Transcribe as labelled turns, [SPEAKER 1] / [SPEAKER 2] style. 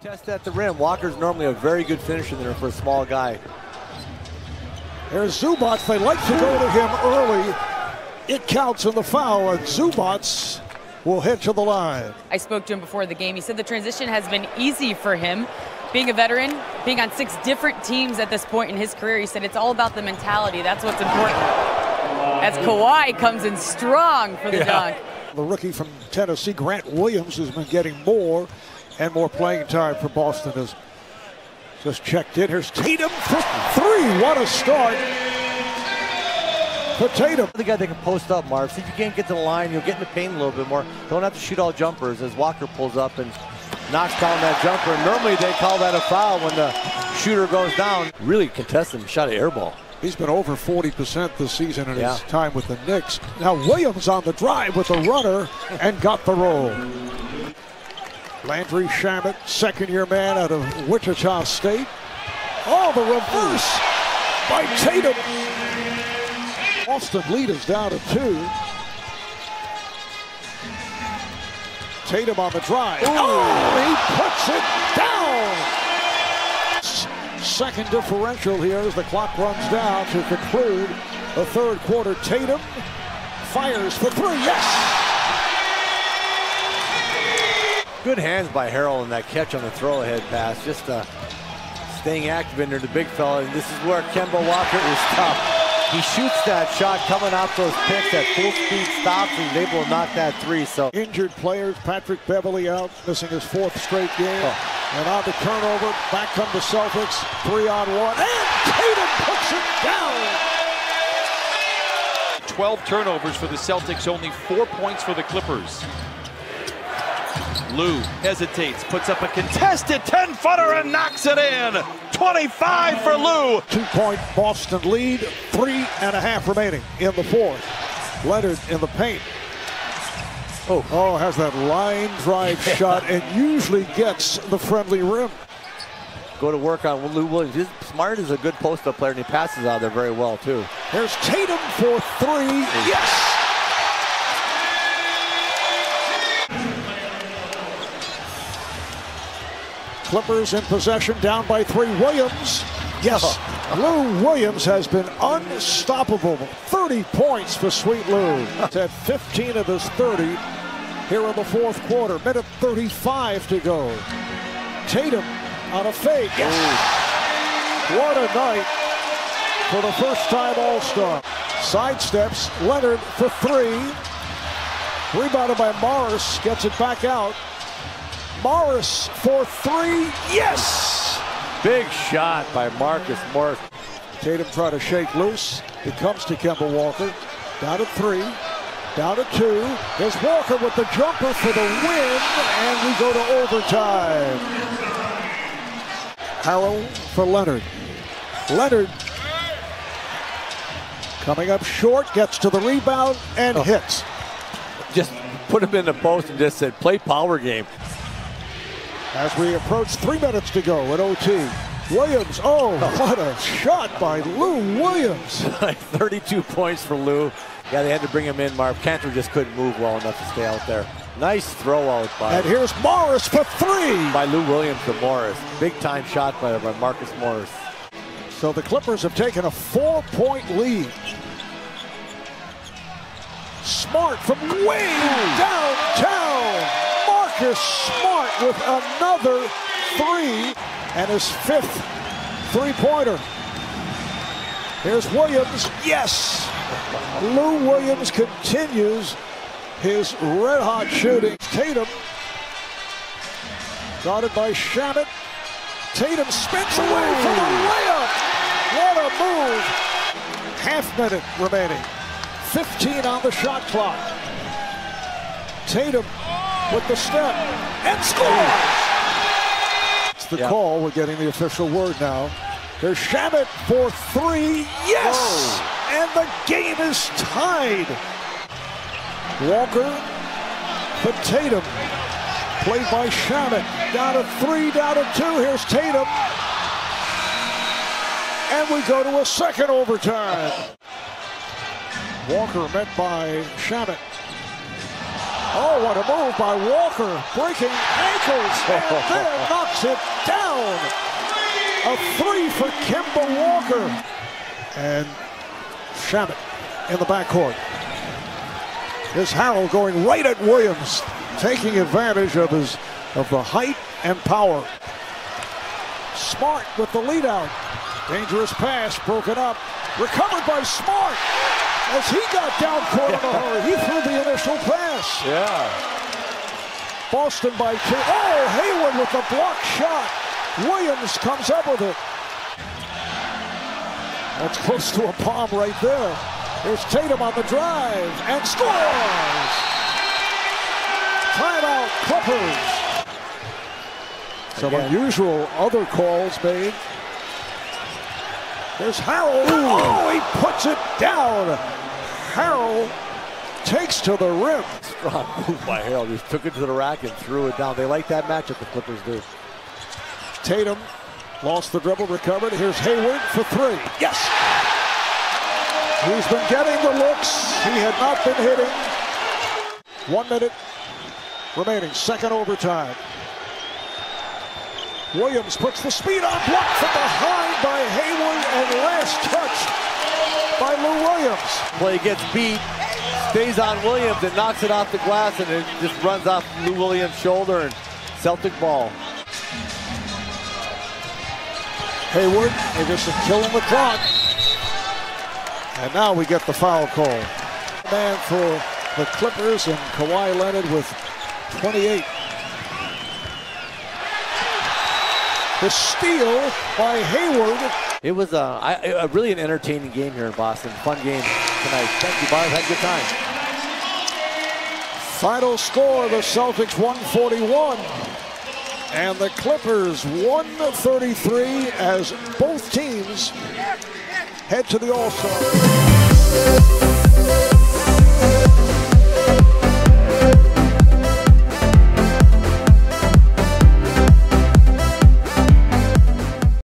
[SPEAKER 1] Test at the rim. Walker's normally a very good finisher there for a small guy.
[SPEAKER 2] There's Zubac. They like to go to him early. It counts in the foul, and Zubac will head to the line.
[SPEAKER 3] I spoke to him before the game. He said the transition has been easy for him. Being a veteran, being on six different teams at this point in his career, he said it's all about the mentality. That's what's important. As Kawhi comes in strong for the yeah. dunk.
[SPEAKER 2] The rookie from Tennessee, Grant Williams, has been getting more and more playing time for Boston has just checked in. Here's Tatum for three. What a start for Tatum.
[SPEAKER 1] The guy that can post up, Marv. See if you can't get to the line, you'll get in the paint a little bit more. Don't have to shoot all jumpers as Walker pulls up and knocks down that jumper. normally they call that a foul when the shooter goes down. Really contested shot an air ball.
[SPEAKER 2] He's been over 40% this season in yeah. his time with the Knicks. Now Williams on the drive with the runner and got the roll. Landry Shamet, second year man out of Wichita State. Oh, the reverse by Tatum. Boston lead is down to two. Tatum on the drive. Ooh. Oh, he puts it down. Second differential here as the clock runs down to conclude the third quarter. Tatum fires for three. Yes.
[SPEAKER 1] Good hands by Harrell in that catch on the throw ahead pass. Just uh, staying active in there, the big fella. And this is where Kemba Walker is tough. He shoots that shot coming off those picks at full speed stops and he's able to knock that three. So
[SPEAKER 2] injured players, Patrick Beverley out, missing his fourth straight game. Oh. And on the turnover, back come the Celtics, three on one, and Tatum puts it down.
[SPEAKER 4] 12 turnovers for the Celtics, only four points for the Clippers. Lou hesitates, puts up a contested 10 footer and knocks it in. 25 for Lou.
[SPEAKER 2] Two point Boston lead, three and a half remaining in the fourth. Leonard in the paint. Oh, oh has that line drive shot and usually gets the friendly rim.
[SPEAKER 1] Go to work on Lou Williams. Smart is a good post up player and he passes out there very well, too.
[SPEAKER 2] There's Tatum for three. Yes! Clippers in possession, down by three. Williams, yes, Lou Williams has been unstoppable. 30 points for Sweet Lou. He's had 15 of his 30 here in the fourth quarter. Minute 35 to go. Tatum on a fake. Yes. What a night for the first time All-Star. Sidesteps, Leonard for three. Rebounded by Morris, gets it back out. Morris for three. Yes!
[SPEAKER 1] Big shot by Marcus Morris.
[SPEAKER 2] Tatum trying to shake loose. It comes to Kemba Walker. Down to three. Down to two. There's Walker with the jumper for the win, and we go to overtime. Harrell for Leonard. Leonard coming up short, gets to the rebound, and oh. hits.
[SPEAKER 1] Just put him in the post and just said, play power game.
[SPEAKER 2] As we approach three minutes to go at OT. Williams, oh, what a shot by Lou Williams.
[SPEAKER 1] 32 points for Lou. Yeah, they had to bring him in. Marv Kanter just couldn't move well enough to stay out there. Nice throw out by.
[SPEAKER 2] And here's Morris for three.
[SPEAKER 1] By Lou Williams to Morris. Big time shot by, by Marcus Morris.
[SPEAKER 2] So the Clippers have taken a four point lead. Smart from way downtown. Marcus Smart with another three and his fifth three-pointer. Here's Williams. Yes! Lou Williams continues his red-hot shooting. Tatum guarded by Shamet. Tatum spins away from the layup. What a move. Half minute remaining. 15 on the shot clock. Tatum with the step and scores. It's the call. We're getting the official word now. There's Shamet for three. Yes! Whoa. And the game is tied. Walker for Tatum. Played by Shamet. Down to three, down to two. Here's Tatum. And we go to a second overtime. Walker met by Shamet. Oh, what a move by Walker, breaking ankles, and then knocks it down. A three for Kemba Walker. And Shamet in the backcourt. Here's Harrell going right at Williams, taking advantage of his of the height and power. Smart with the lead out. Dangerous pass broken up. Recovered by Smart. As he got down court in a hurry, he threw the initial pass.
[SPEAKER 1] Yeah.
[SPEAKER 2] Boston by two. Oh, Hayward with the block shot. Williams comes up with it. That's close to a palm right there. Here's Tatum on the drive and scores. Timeout Clippers. Some
[SPEAKER 1] Again.
[SPEAKER 2] unusual other calls made. There's Harrell. Oh, he puts it down. Harrell takes to the rim.
[SPEAKER 1] Strong move by Harrell. Just took it to the rack and threw it down. They like that matchup, the Clippers do.
[SPEAKER 2] Tatum lost the dribble, recovered. Here's Hayward for three. Yes! He's been getting the looks. He had not been hitting. One minute remaining, second overtime. Williams puts the speed on, blocked from behind by Hayward, and last touch by Lou Williams.
[SPEAKER 1] Play gets beat, stays on Williams and knocks it off the glass and it just runs off Lou Williams' shoulder and Celtic ball.
[SPEAKER 2] Hayward, Anderson killing the clock. And now we get the foul call. Man for the Clippers and Kawhi Leonard with 28. The steal by Hayward.
[SPEAKER 1] It was a, I, a uh, really an entertaining game here in Boston. Fun game tonight. Thank you, Bob. Had a good time.
[SPEAKER 2] Final score, the Celtics 141. And the Clippers 133 as both teams head to the All-Star.